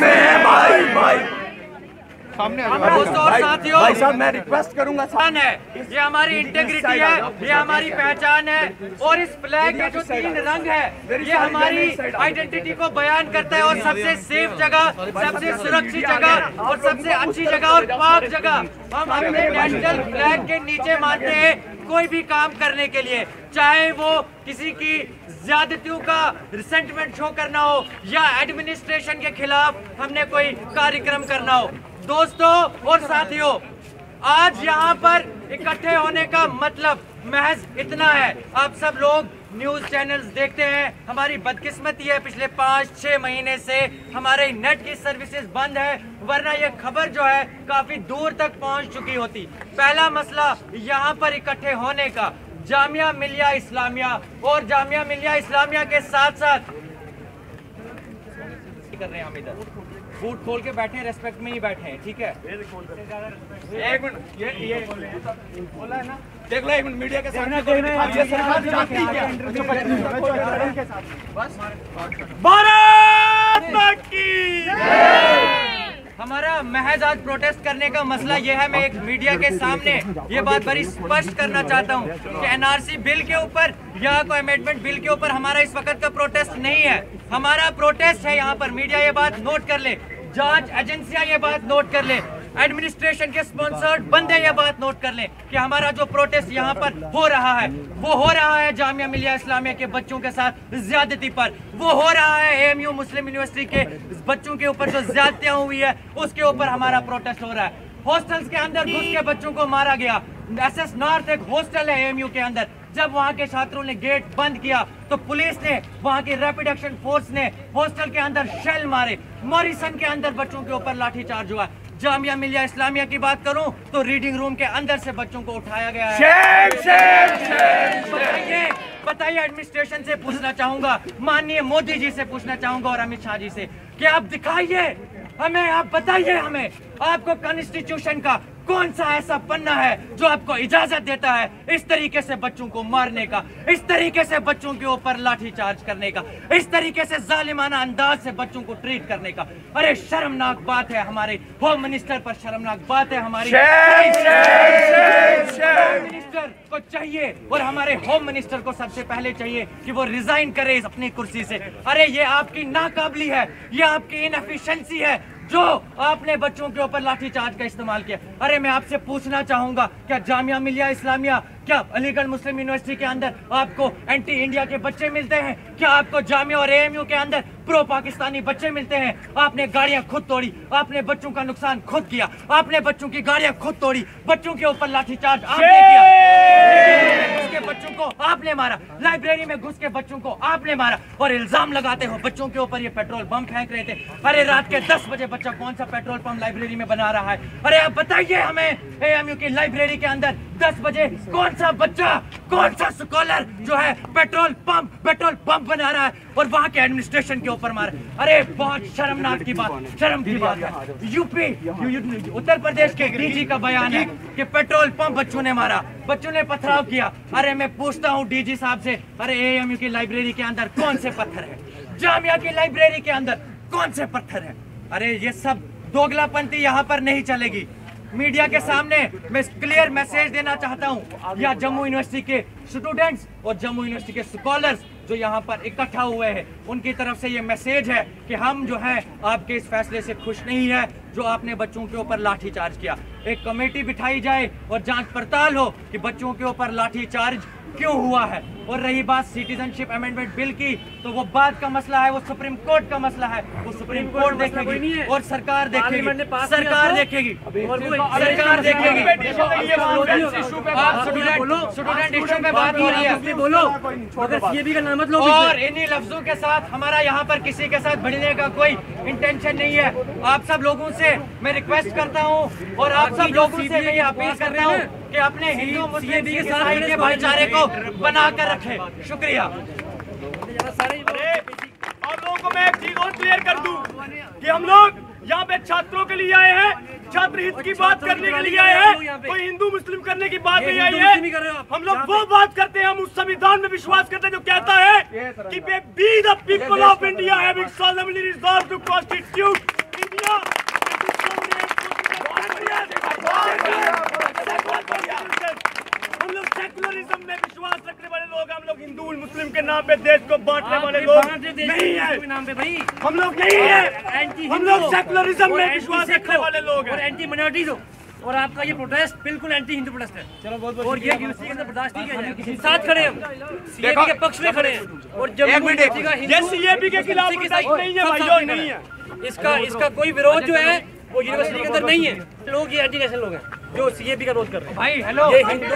में भाई भाई। सामने दोस्तों और साथियों भाई साहब मैं रिक्वेस्ट करूँगा है ये हमारी इंटेग्रिटी है ये हमारी पहचान है और इस फ्लैग के जो तीन रंग है ये हमारी आइडेंटिटी को बयान करता है और सबसे सेफ़ जगह सबसे सुरक्षित जगह और सबसे अच्छी जगह और पाक जगह हम अपने नेशनल फ्लैग के नीचे मानते हैं। कोई भी काम करने के लिए, चाहे वो किसी की ज्यादतियों का रिसेंटमेंट शो करना हो या एडमिनिस्ट्रेशन के खिलाफ हमने कोई कार्यक्रम करना हो। दोस्तों और साथियों, आज यहाँ पर इकट्ठे होने का मतलब महज इतना है। आप सब लोग न्यूज़ चैनल्स देखते हैं। हमारी बदकिस्मती है। पिछले पाँच, छह महीने से हमारे नेट की सर्विसेज़ बंद है, वरना ये खबर जो है काफ़ी दूर तक पहुँच चुकी होती। पहला मसला यहाँ पर इकट्ठे होने का, जामिया मिलिया इस्लामिया। और जामिया मिलिया इस्लामिया के साथ साथ कर रहे हैं हम इधर। बूट खोल के बैठे रेस्पेक्ट में ही बैठे हैं ठीक है? एक मिनट ये ये बोला है ना? देख लो एक मिनट मीडिया के सामने अब ये सरकार चाहती क्या? भारत की महज आज प्रोटेस्ट करने का मसला यह है, मैं एक मीडिया के सामने ये बात बड़ी स्पष्ट करना चाहता हूँ कि एनआरसी बिल के ऊपर यहाँ को अमेंडमेंट बिल के ऊपर हमारा इस वक्त का प्रोटेस्ट नहीं है। हमारा प्रोटेस्ट है यहाँ पर मीडिया ये बात नोट कर ले, जाँच एजेंसियाँ ये बात नोट कर ले। एडमिनिस्ट्रेशन के स्पॉन्सर्ड बंदे ये बात नोट कर लें कि हमारा जो प्रोटेस्ट यहाँ पर हो रहा है, वो हो रहा है जामिया मिलिया इस्लामिया के बच्चों के साथ ज्यादती पर। वो हो रहा है एएमयू मुस्लिम यूनिवर्सिटी के बच्चों के ऊपर जो ज्यादतियाँ हुई है, उसके ऊपर हमारा प्रोटेस्ट हो रहा है। हॉस्टल्स के अंदर घुस के बच्चों को मारा गया। एस एस नॉर्थ एक हॉस्टल है एएमयू के अंदर। जब वहाँ के छात्रों ने गेट बंद किया तो पुलिस ने, वहाँ की रैपिड एक्शन फोर्स ने हॉस्टल के अंदर शेल मारे। मॉरिसन के अंदर बच्चों के ऊपर लाठीचार्ज हुआ। जामिया मिलिया इस्लामिया की बात करूँ तो रीडिंग रूम के अंदर से बच्चों को उठाया गया है। शेम शेम शेम बताइए बताइए एडमिनिस्ट्रेशन से पूछना चाहूँगा माननीय मोदी जी से पूछना चाहूँगा और अमित शाह जी से। कि आप दिखाइए हमें आप बताइए हमें आपको कॉन्स्टिट्यूशन का कौन सा ऐसा पन्ना है जो आपको इजाज़त देता है इस तरीके से बच्चों को मारने का इस तरीके से बच्चों के ऊपर लाठी चार्ज करने का इस तरीके से जालिमाना अंदाज से बच्चों को ट्रीट करने का। अरे शर्मनाक बात है हमारे होम मिनिस्टर पर शर्मनाक बात है हमारी। मिनिस्टर को चाहिए और हमारे होम मिनिस्टर को सबसे पहले चाहिए कि वो रिजाइन करे अपनी कुर्सी से। अरे ये आपकी नाकाबली है ये आपकी इनएफिशिएंसी है। जो आपने बच्चों के ऊपर लाठीचार्ज का इस्तेमाल किया। अरे मैं आपसे पूछना चाहूँगा क्या जामिया मिलिया इस्लामिया क्या अलीगढ़ मुस्लिम यूनिवर्सिटी के अंदर आपको एंटी इंडिया के बच्चे मिलते हैं? क्या आपको जामिया और एएमयू के अंदर प्रो पाकिस्तानी बच्चे मिलते हैं? आपने गाड़ियाँ खुद तोड़ी आपने बच्चों का नुकसान खुद किया आपने बच्चों की गाड़ियाँ खुद तोड़ी बच्चों के ऊपर लाठीचार्ज आपने किया। घुस के बच्चों को आपने मारा। लाइब्रेरी में घुस के बच्चों को आपने मारा। और इल्ज़ाम लगाते हो, बच्चों के ऊपर ये पेट्रोल बम फेंक रहे थे। अरे, रात के 10 बजे बच्चा कौन सा पेट्रोल पंप लाइब्रेरी में बना रहा है? अरे, आप बताइए हमें एएमयू की लाइब्रेरी के अंदर 10 बजे कौन सा बच्चा, कौन सा स्कॉलर जो है पेट्रोल पंप पेट्रोल पंप बना रहा है और वहाँ के एडमिनिस्ट्रेशन के ऊपर मारे। अरे, बहुत शर्मनाक की बात, शर्म की बात है। यूपी उत्तर प्रदेश के डीजी का बयान है कि पेट्रोल पंप बच्चों ने मारा। बच्चों ने पथराव किया। अरे, मैं पूछता हूँ डीजी साहब से, अरे एएमयू की लाइब्रेरी के अंदर कौन से पत्थर है? जामिया की लाइब्रेरी के अंदर कौन से पत्थर है? अरे ये सब दोगलापंथी यहाँ पर नहीं चलेगी। मीडिया के सामने मैं क्लियर मैसेज देना चाहता हूँ। या जम्मू यूनिवर्सिटी के स्टूडेंट्स और जम्मू यूनिवर्सिटी के स्कॉलर्स जो यहाँ पर इकट्ठा हुए हैं, उनकी तरफ़ से ये मैसेज है कि हम जो है, आपके इस फैसले से खुश नहीं है, जो आपने बच्चों के ऊपर लाठी चार्ज किया। एक कमेटी बिठाई जाए और जाँच पड़ताल हो कि बच्चों के ऊपर लाठीचार्ज क्यों हुआ है? और रही बात सिटीजनशिप अमेंडमेंट बिल की तो वो बात का मसला है वो सुप्रीम कोर्ट का मसला है। वो सुप्रीम कोर्ट देखेगी और सरकार देखेगी। सरकार देखेगी। सरकार देखेगी। स्टूडेंट स्टूडेंट इशू पे बात हो रही है बोलो। अगर सीएबी का नाम लो और इन्हीं लफ्जों के साथ हमारा यहाँ पर किसी के साथ भिड़ने का कोई इंटेंशन नहीं है। आप सब लोगों से मैं रिक्वेस्ट करता हूँ और आप सब लोगों से मैं अपील करता हूँ कि अपने हिंदू मुस्लिम के साथ के भाईचारे को बना कर रखे। शुक्रिया। और लोगों को मैं एक चीज़ और क्लियर कर दूँ कि हम लोग यहाँ पे छात्रों के लिए आए हैं छात्र हित की बात करने के लिए आए हैं कोई हिंदू मुस्लिम करने की बात नहीं आई ही। हम लोग वो बात करते हैं हम उस संविधान में विश्वास करते हैं जो कहता है की we the people of India having हम सेकुलरिज्म में विश्वास रखने वाले लोग हम लोग हिंदू मुस्लिम के नाम पे देश को बांटने वाले लोग नहीं है। नाम पे भाई। हम लोग नहीं है। एंटी हम लोग सेकुलरिज्म में विश्वास रखने वाले लोग और एंटी माइनॉरिटीज हो। और आपका ये प्रोटेस्ट बिल्कुल एंटी हिंदू प्रोटेस्ट है। चलो बहुत बहुत और ये यूसी के अंदर बर्दाश्त नहीं किया जाएगा साथ खड़े हम सीएबी के पक्ष में खड़े हैं। और जब यूनिवर्सिटी का ये सीएबी के खिलाफ नहीं है भाइयों नहीं है। इसका इसका कोई विरोध जो है वो यूनिवर्सिटी के अंदर नहीं है। लोग ये एंटी नेशनल लोग हैं। जो सीएबी का विरोध कर रहे हैं। भाई हेलो ये हिंदू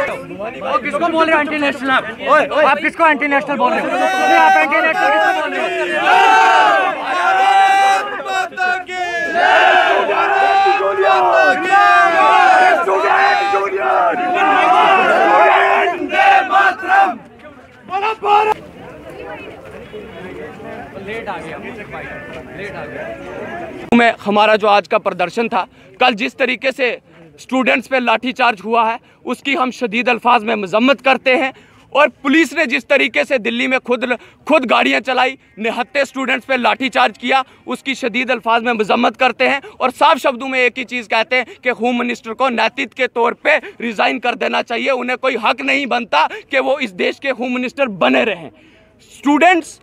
किसको बोल रहे हो एंटी नेशनल आप आप किसको एंटी नेशनल बोल रहे हो? आप एंटी नेशनल किसको बोल रहे हो? लेट आ गया लेट आ गया में हमारा जो आज का प्रदर्शन था कल जिस तरीके से स्टूडेंट्स पे लाठीचार्ज हुआ है, उसकी हम शदीद अल्फाज में मजम्मत करते हैं। और पुलिस ने जिस तरीके से दिल्ली में खुद खुद गाड़ियाँ चलाई, निहत्ते स्टूडेंट्स पे लाठीचार्ज किया, उसकी शदीद अल्फाज में मजम्मत करते हैं। और साफ़ शब्दों में एक ही चीज़ कहते हैं कि होम मिनिस्टर को नैतिक के तौर पे रिज़ाइन कर देना चाहिए, उन्हें कोई हक नहीं बनता कि वो इस देश के होम मिनिस्टर बने रहें। स्टूडेंट्स,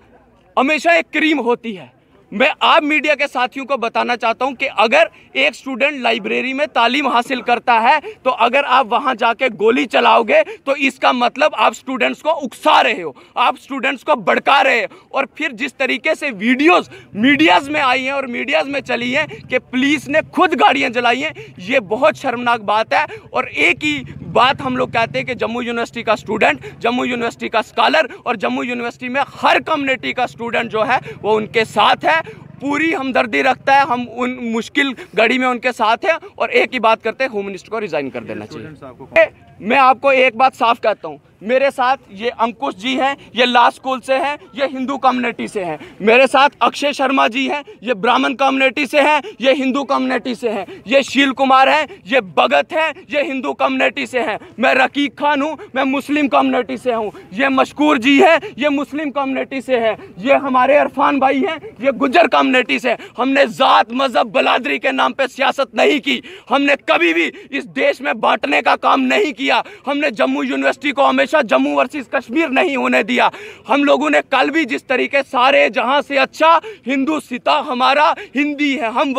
हमेशा एक क्रीम होती है। मैं आप मीडिया के साथियों को बताना चाहता हूँ कि अगर एक स्टूडेंट लाइब्रेरी में तालीम हासिल करता है तो अगर आप वहाँ जाके गोली चलाओगे तो इसका मतलब आप स्टूडेंट्स को उकसा रहे हो, आप स्टूडेंट्स को भड़का रहे हो। और फिर जिस तरीके से वीडियोस मीडियाज में आई हैं और मीडियाज में चली हैं कि पुलिस ने खुद गाड़ियाँ जलाई हैं, ये बहुत शर्मनाक बात है। और एक ही बात हम लोग कहते हैं कि जम्मू यूनिवर्सिटी का स्टूडेंट जम्मू यूनिवर्सिटी का स्कॉलर और जम्मू यूनिवर्सिटी में हर कम्युनिटी का स्टूडेंट जो है वो उनके साथ है। पूरी हमदर्दी रखता है। हम उन मुश्किल घड़ी में उनके साथ हैं और एक ही बात करते हैं होम मिनिस्टर को रिजाइन कर देना चाहिए। मैं आपको एक बात साफ़ कहता हूँ। मेरे साथ ये अंकुश जी हैं, ये ला स्कूल से हैं, ये हिंदू कम्युनिटी से हैं। मेरे साथ अक्षय शर्मा जी हैं, ये ब्राह्मण कम्युनिटी से हैं, ये हिंदू कम्युनिटी से हैं। ये शील कुमार हैं, ये भगत हैं, ये हिंदू कम्युनिटी से हैं। मैं रकीक खान हूँ, मैं मुस्लिम कम्युनिटी से हूँ। ये मशकूर जी हैं, ये मुस्लिम कम्युनिटी से हैं। ये हमारे इरफान भाई हैं, ये गुजर कम्युनिटी से हमने ज़ात, मज़हब, बलादरी के नाम पर सियासत नहीं की। हमने कभी भी इस देश में बांटने का काम नहीं किया। हमने जम्मू यूनिवर्सिटी को हमेशा जम्मू वर्सेस कश्मीर नहीं होने दिया। हम लोगों ने कल भी जिस तरीके सारे जहाँ से अच्छा हिंदू सिता हमारा, हिंदी है, हम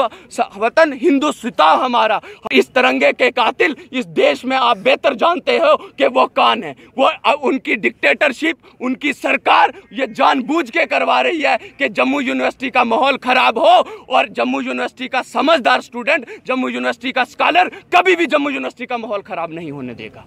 वतन हिंदू सिता हमारा। इस तिरंगे के कातिल इस देश में आप बेहतर जानते हो कि वो कौन है। वो उनकी डिक्टेटरशिप उनकी सरकार ये जानबूझ के करवा रही है कि जम्मू यूनिवर्सिटी का माहौल खराब हो और जम्मू यूनिवर्सिटी का समझदार स्टूडेंट जम्मू यूनिवर्सिटी का स्कॉलर कभी भी जम्मू यूनिवर्सिटी का माहौल खराब नहीं होने देगा।